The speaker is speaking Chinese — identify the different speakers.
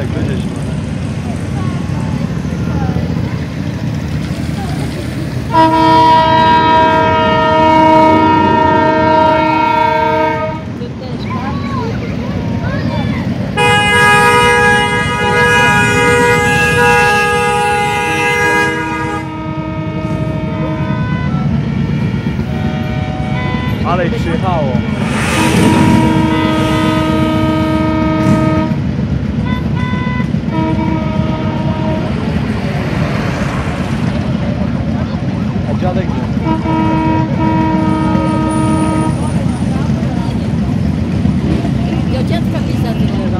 Speaker 1: 还
Speaker 2: 得吃号哦。
Speaker 3: dziadek.
Speaker 4: Do dziadka mi zatrzymywał.